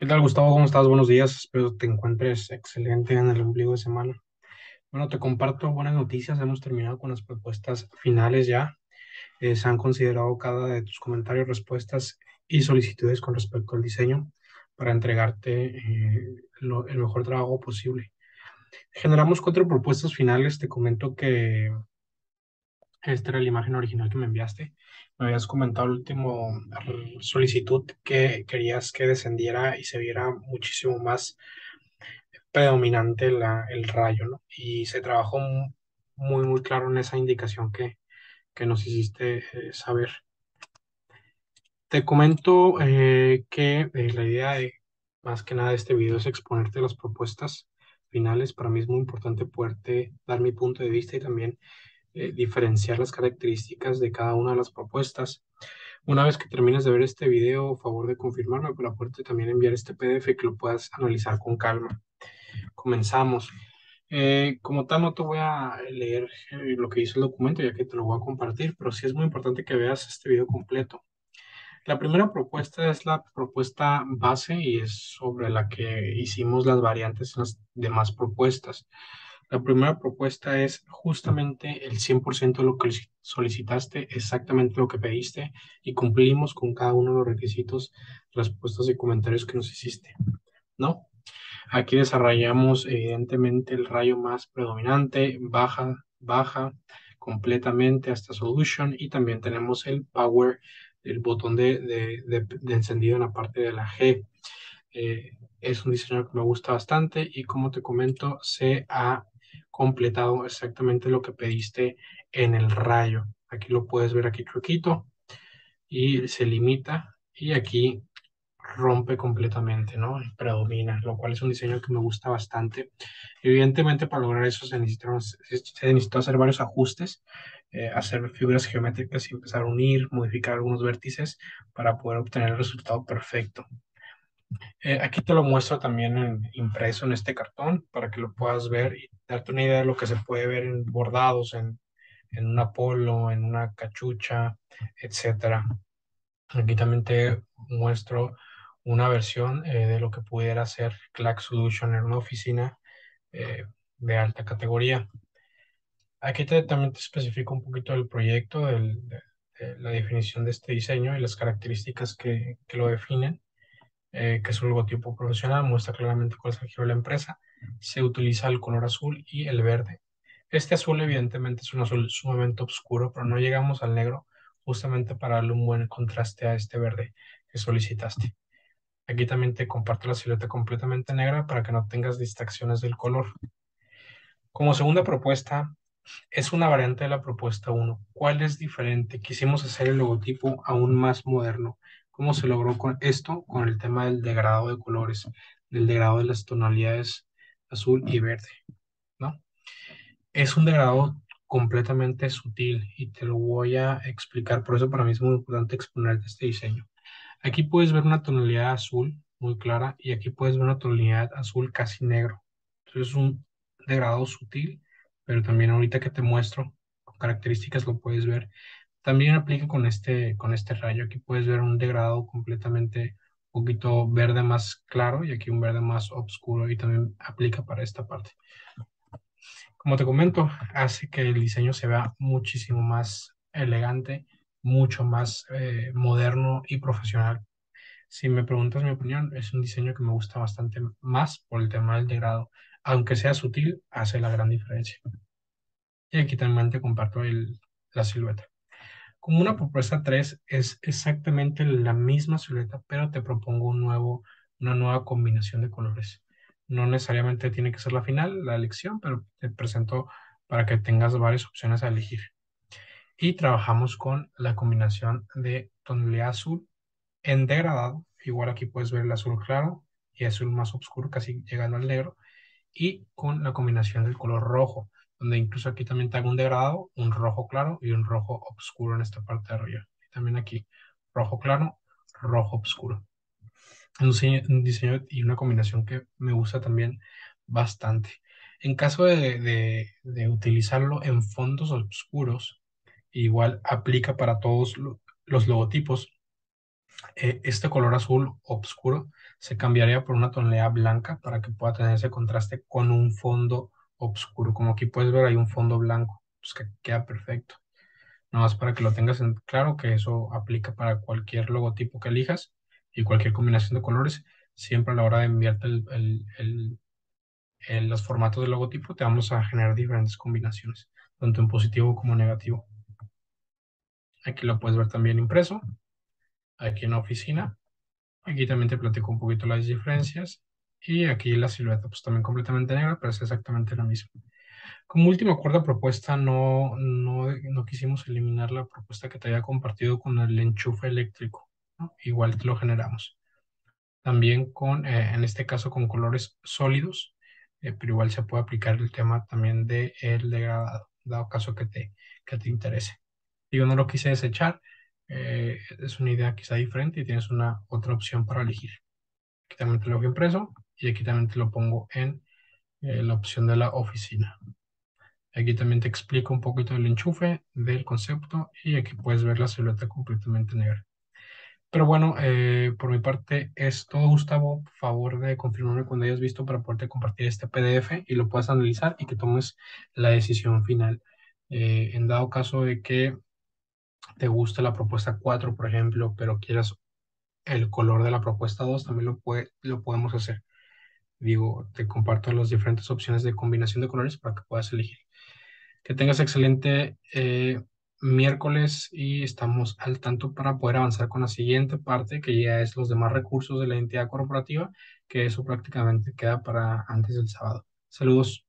¿Qué tal, Gustavo? ¿Cómo estás? Buenos días. Espero te encuentres excelente en el ombligo de semana. Bueno, te comparto buenas noticias. Hemos terminado con las propuestas finales ya. Eh, se han considerado cada de tus comentarios, respuestas y solicitudes con respecto al diseño para entregarte eh, el mejor trabajo posible. Generamos cuatro propuestas finales. Te comento que esta era la imagen original que me enviaste. Me habías comentado el último r- solicitud que querías que descendiera y se viera muchísimo más predominante la, el rayo, ¿no? Y se trabajó mu- muy, muy claro en esa indicación que, que nos hiciste eh, saber. Te comento eh, que eh, la idea de más que nada de este video es exponerte las propuestas finales. Para mí es muy importante poderte dar mi punto de vista y también eh, diferenciar las características de cada una de las propuestas. Una vez que termines de ver este video, favor de confirmarme para poderte también enviar este PDF que lo puedas analizar con calma. Comenzamos. Eh, como tal, no te voy a leer eh, lo que dice el documento, ya que te lo voy a compartir, pero sí es muy importante que veas este video completo. La primera propuesta es la propuesta base y es sobre la que hicimos las variantes en las demás propuestas. La primera propuesta es justamente el 100% de lo que solicitaste, exactamente lo que pediste y cumplimos con cada uno de los requisitos, respuestas y comentarios que nos hiciste, ¿no? Aquí desarrollamos evidentemente el rayo más predominante, baja, baja completamente hasta solution y también tenemos el power, el botón de, de, de, encendido en la parte de la G. Eh, es un diseño que me gusta bastante y como te comento, se ha completado exactamente lo que pediste en el rayo. Aquí lo puedes ver aquí truquito y se limita y aquí rompe completamente, ¿no? Predomina, lo cual es un diseño que me gusta bastante. Evidentemente, para lograr eso se necesitó hacer varios ajustes, eh, hacer figuras geométricas y empezar a unir, modificar algunos vértices para poder obtener el resultado perfecto. Eh, aquí te lo muestro también en, impreso en este cartón para que lo puedas ver y darte una idea de lo que se puede ver en bordados, en, en una polo, en una cachucha, etcétera. Aquí también te muestro una versión eh, de lo que pudiera ser Clack Solution en una oficina eh, de alta categoría. Aquí te, también te especifico un poquito del proyecto, del, de, de la definición de este diseño y las características que, que lo definen, eh, que es un logotipo profesional, muestra claramente cuál es el giro de la empresa. Se utiliza el color azul y el verde. Este azul evidentemente es un azul sumamente oscuro, pero no llegamos al negro justamente para darle un buen contraste a este verde que solicitaste. Aquí también te comparto la silueta completamente negra para que no tengas distracciones del color. Como segunda propuesta, es una variante de la propuesta 1. ¿Cuál es diferente? Quisimos hacer el logotipo aún más moderno. ¿Cómo se logró con esto? Con el tema del degradado de colores, del degradado de las tonalidades azul y verde, ¿no? Es un degradado completamente sutil y te lo voy a explicar. Por eso para mí es muy importante exponerte este diseño. Aquí puedes ver una tonalidad azul muy clara y aquí puedes ver una tonalidad azul casi negro. Entonces es un degradado sutil, pero también ahorita que te muestro con características lo puedes ver. También aplica con este, con este rayo. Aquí puedes ver un degradado completamente un poquito verde más claro y aquí un verde más oscuro y también aplica para esta parte. Como te comento, hace que el diseño se vea muchísimo más elegante, mucho más eh, moderno y profesional. Si me preguntas mi opinión, es un diseño que me gusta bastante más por el tema del degradado. Aunque sea sutil, hace la gran diferencia. Y aquí también te comparto el, la silueta. Como una propuesta 3 es exactamente la misma silueta, pero te propongo una nueva combinación de colores. No necesariamente tiene que ser la final, la elección, pero te presento para que tengas varias opciones a elegir. Y trabajamos con la combinación de tonalidad azul en degradado. Igual aquí puedes ver el azul claro y azul más oscuro, casi llegando al negro. Y con la combinación del color rojo, donde incluso aquí también te hago un degradado, un rojo claro y un rojo oscuro en esta parte de arriba. Y también aquí rojo claro, rojo oscuro. Un diseño, un diseño y una combinación que me gusta también bastante. En caso de, de, de utilizarlo en fondos oscuros, igual aplica para todos los logotipos. Eh, este color azul oscuro se cambiaría por una tonalidad blanca para que pueda tener ese contraste con un fondo oscuro. Como aquí puedes ver, hay un fondo blanco, pues que queda perfecto. Nada más para que lo tengas en claro que eso aplica para cualquier logotipo que elijas y cualquier combinación de colores. Siempre a la hora de enviarte el, los formatos del logotipo te vamos a generar diferentes combinaciones, tanto en positivo como negativo. Aquí lo puedes ver también impreso, aquí en la oficina. Aquí también te platico un poquito las diferencias. Y aquí la silueta, pues también completamente negra, pero es exactamente la misma. Como última cuarta propuesta, no, no, no, quisimos eliminar la propuesta que te había compartido con el enchufe eléctrico. Igual te lo generamos. También con, eh, en este caso, con colores sólidos, eh, pero igual se puede aplicar el tema también del el degradado, dado caso que te, que te interese. Yo no lo quise desechar, eh, es una idea quizá diferente y tienes una otra opción para elegir. Aquí también te lo impreso y aquí también te lo pongo en eh, la opción de la oficina. Aquí también te explico un poquito del enchufe, del concepto y aquí puedes ver la silueta completamente negra. Pero bueno, eh, por mi parte es todo, Gustavo. Por favor de confirmarme cuando hayas visto para poderte compartir este PDF y lo puedas analizar y que tomes la decisión final. en dado caso de que te gusta la propuesta 4, por ejemplo, pero quieras el color de la propuesta 2, también lo, puede, lo podemos hacer. Digo, te comparto las diferentes opciones de combinación de colores para que puedas elegir. Que tengas excelente eh, miércoles y estamos al tanto para poder avanzar con la siguiente parte, que ya es los demás recursos de la entidad corporativa, que eso prácticamente queda para antes del sábado. Saludos.